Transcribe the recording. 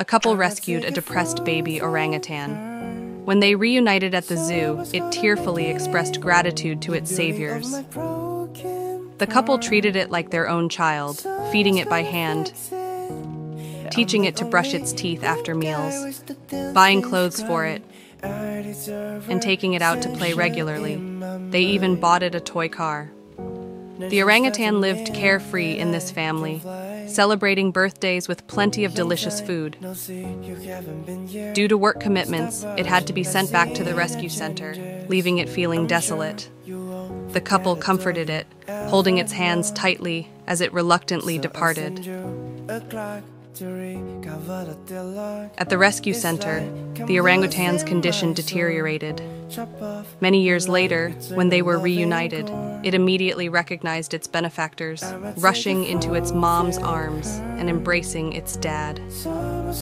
a couple rescued a depressed baby orangutan. When they reunited at the zoo, it tearfully expressed gratitude to its saviors. The couple treated it like their own child, feeding it by hand, teaching it to brush its teeth after meals, buying clothes for it, and taking it out to play regularly. They even bought it a toy car. The orangutan lived carefree in this family, celebrating birthdays with plenty of delicious food. Due to work commitments, it had to be sent back to the rescue center, leaving it feeling desolate. The couple comforted it, holding its hands tightly as it reluctantly departed. At the rescue center, the orangutan's condition deteriorated. Many years later, when they were reunited, it immediately recognized its benefactors, rushing into its mom's arms and embracing its dad.